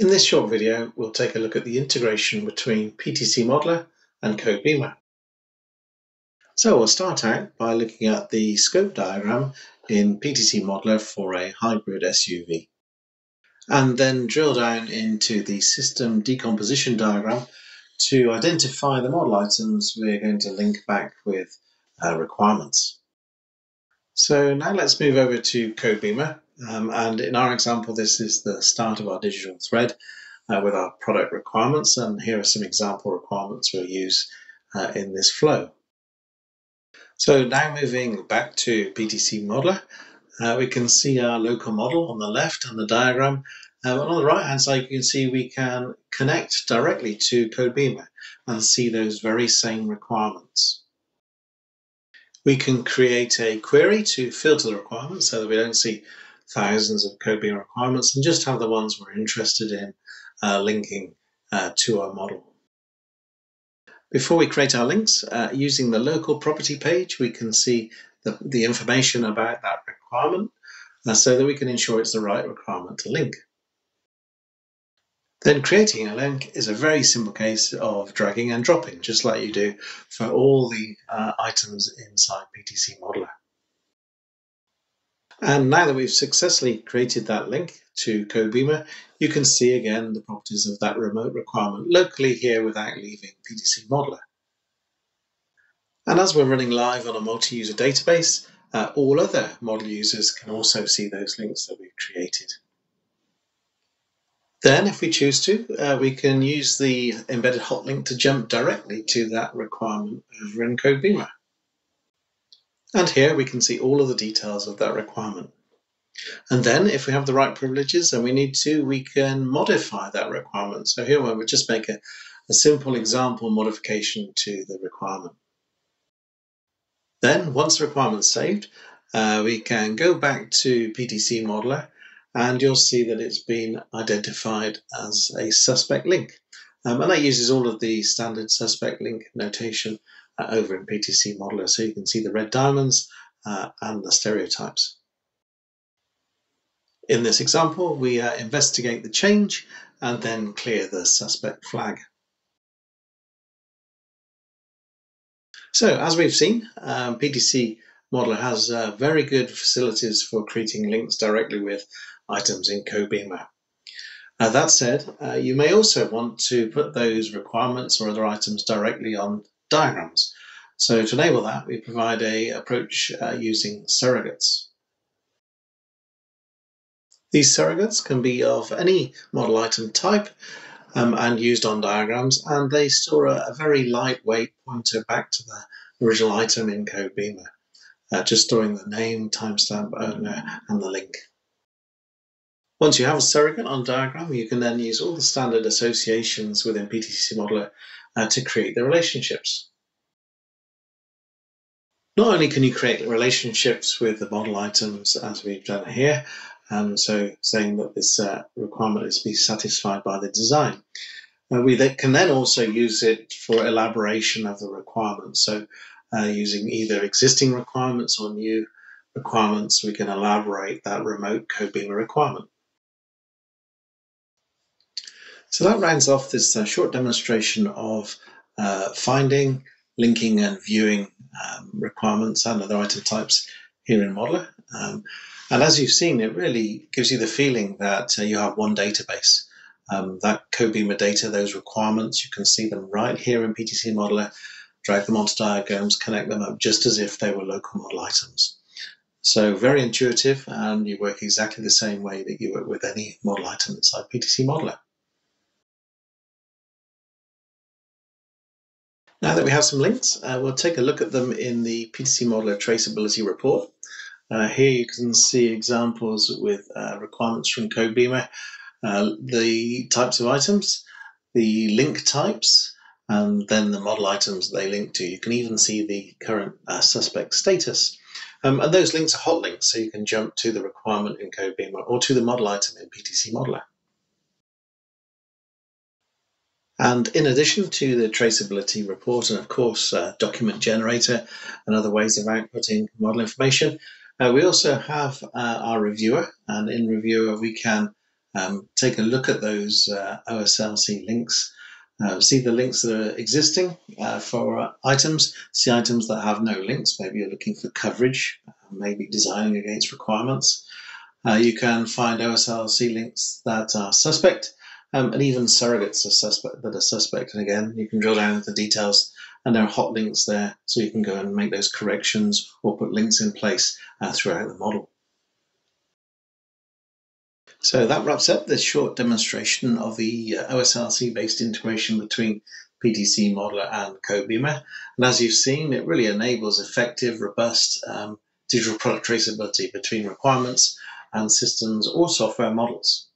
In this short video, we'll take a look at the integration between PTC Modeler and CodeBeamer. So we'll start out by looking at the scope diagram in PTC Modeler for a hybrid SUV. And then drill down into the system decomposition diagram to identify the model items we're going to link back with uh, requirements. So now let's move over to CodeBeamer um, and in our example, this is the start of our digital thread uh, with our product requirements. And here are some example requirements we'll use uh, in this flow. So now moving back to PTC Modeler, uh, we can see our local model on the left and the diagram. Uh, and on the right hand side, you can see we can connect directly to CodeBeamer and see those very same requirements. We can create a query to filter the requirements so that we don't see thousands of CodeBeamer requirements and just have the ones we're interested in uh, linking uh, to our model. Before we create our links, uh, using the local property page, we can see the, the information about that requirement uh, so that we can ensure it's the right requirement to link. Then creating a link is a very simple case of dragging and dropping, just like you do for all the uh, items inside PTC Modeler. And now that we've successfully created that link to CodeBeamer, you can see again the properties of that remote requirement locally here without leaving PTC Modeler. And as we're running live on a multi-user database, uh, all other model users can also see those links that we've created. Then, if we choose to, uh, we can use the embedded hot link to jump directly to that requirement over in CodeBeamer. And here we can see all of the details of that requirement. And then if we have the right privileges and we need to, we can modify that requirement. So here we'll just make a, a simple example modification to the requirement. Then once the requirement's saved, uh, we can go back to PTC Modeler and you'll see that it's been identified as a suspect link. Um, and that uses all of the standard suspect link notation uh, over in PTC Modeler. So you can see the red diamonds uh, and the stereotypes. In this example, we uh, investigate the change and then clear the suspect flag. So as we've seen, um, PTC Modeler has uh, very good facilities for creating links directly with items in CodeBeamer. Uh, that said, uh, you may also want to put those requirements or other items directly on diagrams. So to enable that, we provide a approach uh, using surrogates. These surrogates can be of any model item type um, and used on diagrams, and they store a, a, very lightweight pointer back to the original item in CodeBeamer, uh, just storing the name, timestamp, owner, and the link. Once you have a surrogate on diagram, you can then use all the standard associations within PTC Modeler uh, to create the relationships. Not only can you create relationships with the model items as we've done here, um, so saying that this uh, requirement is to be satisfied by the design, uh, we can then also use it for elaboration of the requirements. So uh, using either existing requirements or new requirements, we can elaborate that remote code CodeBeamer requirement. So that rounds off this uh, short demonstration of uh, finding, linking and viewing um, requirements and other item types here in Modeler. Um, and as you've seen, it really gives you the feeling that uh, you have one database. Um, that CodeBeamer data, those requirements, you can see them right here in PTC Modeler, drag them onto diagrams, connect them up just as if they were local model items. So very intuitive, and you work exactly the same way that you work with any model item inside PTC Modeler. Now that we have some links, uh, we'll take a look at them in the PTC Modeler traceability report. Uh, here you can see examples with uh, requirements from CodeBeamer, uh, the types of items, the link types, and then the model items they link to. You can even see the current uh, suspect status. Um, and those links are hot links, so you can jump to the requirement in CodeBeamer or to the model item in PTC Modeler. And in addition to the traceability report and of course uh, document generator and other ways of outputting model information, uh, we also have uh, our reviewer and in reviewer we can um, take a look at those uh, OSLC links, uh, see the links that are existing uh, for items, see items that have no links. Maybe you're looking for coverage, maybe designing against requirements. You can find OSLC links that are suspect, um, and even surrogates are suspect that are suspect. And again, you can drill down into the details, and there are hot links there, so you can go and make those corrections or put links in place uh, throughout the model. So that wraps up this short demonstration of the uh, OSLC-based integration between PTC Modeler and Codebeamer. And as you've seen, it really enables effective, robust um, digital product traceability between requirements and systems or software models.